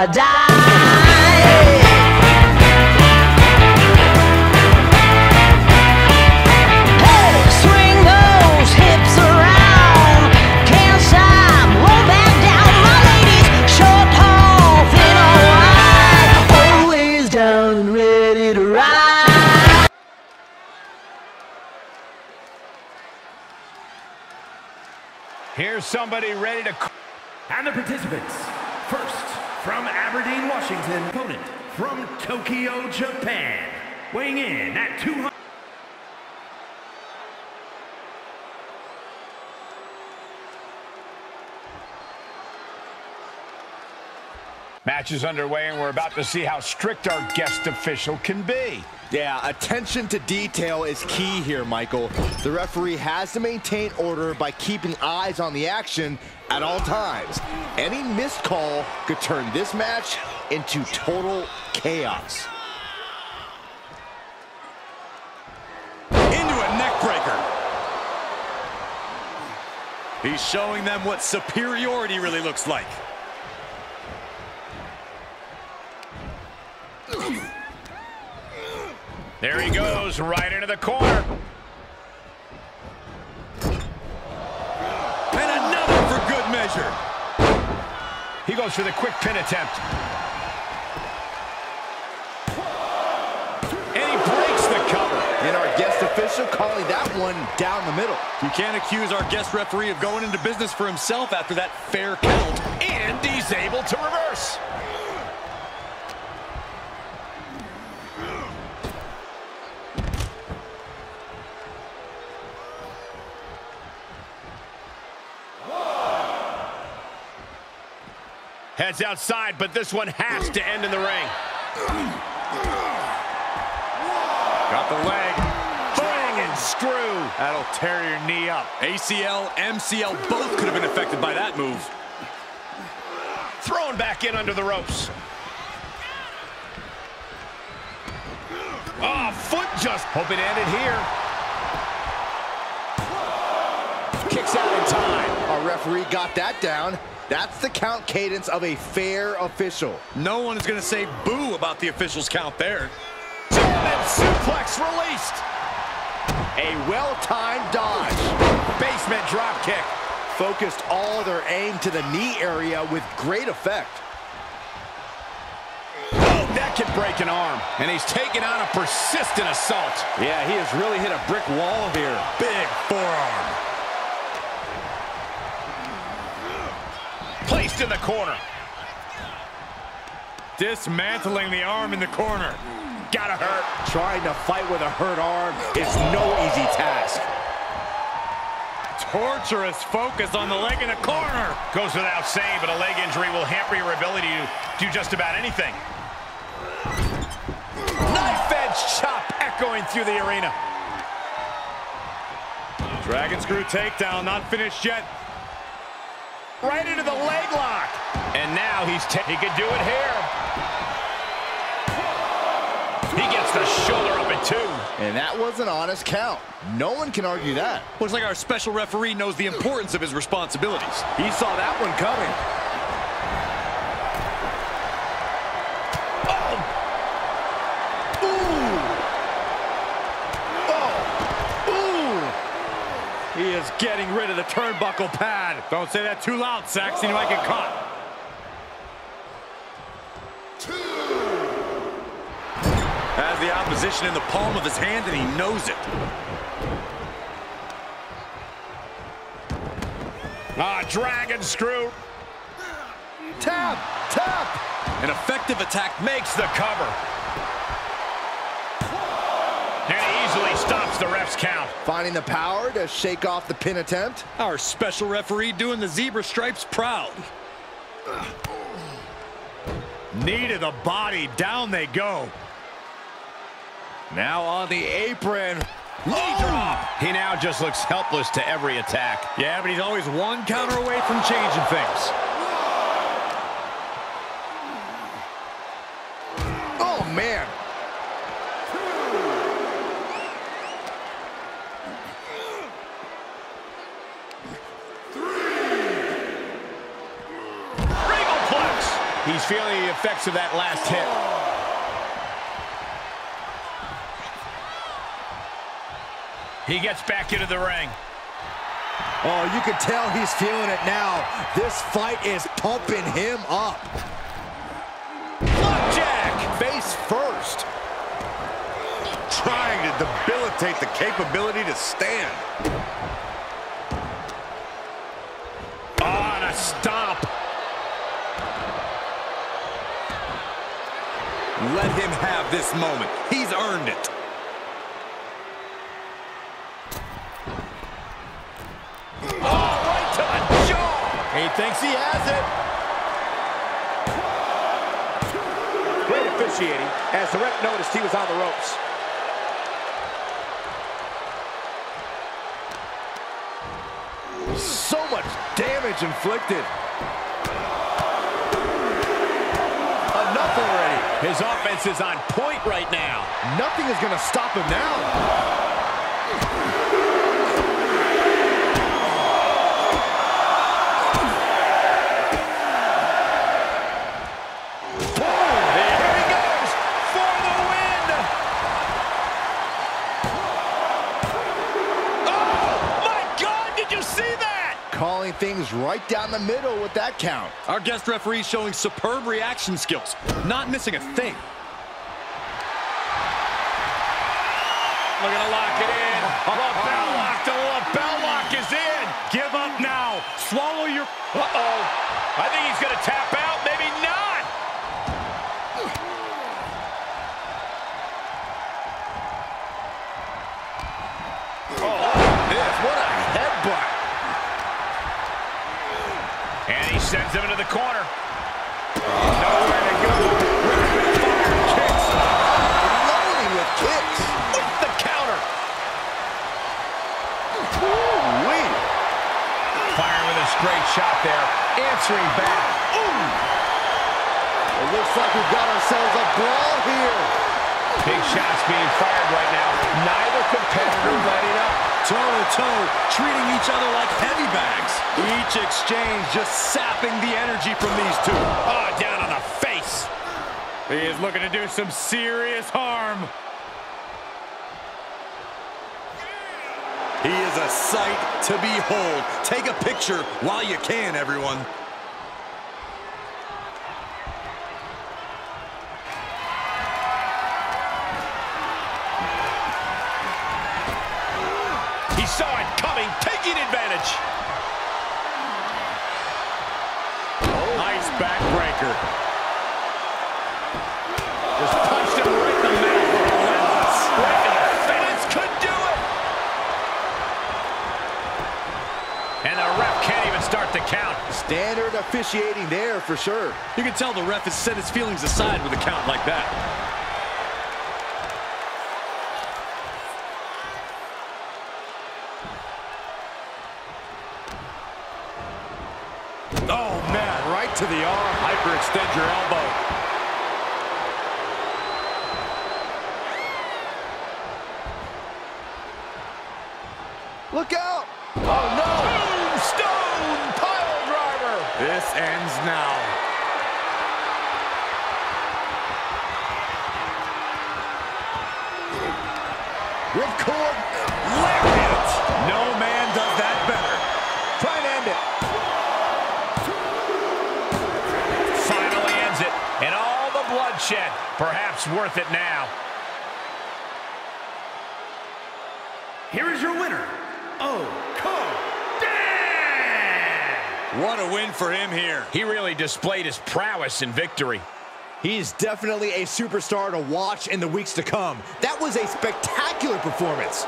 or die. Hey, swing those hips around. Can't stop, roll back down. My ladies, short, tall, thin or wide, always down and ready to ride. Here's somebody ready to. And the participants. First, from Aberdeen, Washington, opponent from Tokyo, Japan. Weighing in at 200. Match is underway, and we're about to see how strict our guest official can be. Yeah, attention to detail is key here, Michael. The referee has to maintain order by keeping eyes on the action at all times. Any missed call could turn this match into total chaos. Into a neck breaker. He's showing them what superiority really looks like. There he goes, right into the corner. And another for good measure. He goes for the quick pin attempt. And he breaks the cover. And our guest official calling that one down the middle. You can't accuse our guest referee of going into business for himself after that fair count. And he's able to reverse. Heads outside, but this one has to end in the ring. Got the leg. Bang and screw. That'll tear your knee up. ACL, MCL, both could have been affected by that move. Thrown back in under the ropes. Oh, foot just. Hope it ended here. Kicks out in time. Our referee got that down. That's the count cadence of a fair official. No one is going to say boo about the official's count there. German suplex released. A well-timed dodge. Basement drop kick. Focused all their aim to the knee area with great effect. Oh, that can break an arm. And he's taking on a persistent assault. Yeah, he has really hit a brick wall here. Big forearm. In the corner. Dismantling the arm in the corner. Gotta hurt. Trying to fight with a hurt arm is no easy task. Torturous focus on the leg in the corner. Goes without saying, but a leg injury will hamper your ability to do just about anything. Knife edge chop echoing through the arena. Dragon screw takedown, not finished yet. Right into the leg lock. And now he's he could do it here. He gets the shoulder up at two. And that was an honest count. No one can argue that. Looks like our special referee knows the importance of his responsibilities. He saw that one coming. He is getting rid of the turnbuckle pad. Don't say that too loud, Saxon. You might get caught. Two. Has the opposition in the palm of his hand, and he knows it. Ah, dragon screw. Tap! Tap! An effective attack Makes the cover. And he easily stops the ref's count. Finding the power to shake off the pin attempt. Our special referee doing the zebra stripes proud. Knee to the body, down they go. Now on the apron. Knee oh! drop. He now just looks helpless to every attack. Yeah, but he's always one counter away from changing things. Oh, man. Effects of that last hit. He gets back into the ring. Oh, you can tell he's feeling it now. This fight is pumping him up. Blackjack! Face first. Trying to debilitate the capability to stand. On a stomp. Let him have this moment. He's earned it. Oh, right to the jaw. He thinks he has it. Great officiating as the ref noticed he was on the ropes. So much damage inflicted. His offense is on point right now. Nothing is going to stop him now. Things right down the middle with that count. Our guest referee showing superb reaction skills, not missing a thing. Looking to lock it in. Oh, lapel oh. lock. The lapel lock is in. Give up now. Swallow your... Uh-oh. I think he's going to tap out. Sends him into the corner. Nowhere to go. Fire kicks. Loading with kicks. With the counter. Woo-wee. Firing with a straight shot there. Answering back. It looks like we've got ourselves a brawl here. Big shots being fired right now. Neither competitor letting up. Toe-to-toe, treating each other like heavy bags. Each exchange just sapping the energy from these two. Oh, down on the face. He is looking to do some serious harm. He is a sight to behold. Take a picture while you can, everyone. Saw it coming, taking advantage. Nice backbreaker. Just punched him right in the mouth. Relentless. Right in the face. Could do it. And the ref can't even start the count. Standard officiating there for sure. You can tell the ref has set his feelings aside with a count like that. Oh, man, right to the arm. Hyperextend your elbow. Look out. Oh, no. Tombstone pile driver. This ends now. Ripcord. Lariat! No man does Perhaps worth it now. Here is your winner, Oko Dan! What a win for him here. He really displayed his prowess in victory. He's definitely a superstar to watch in the weeks to come. That was a spectacular performance.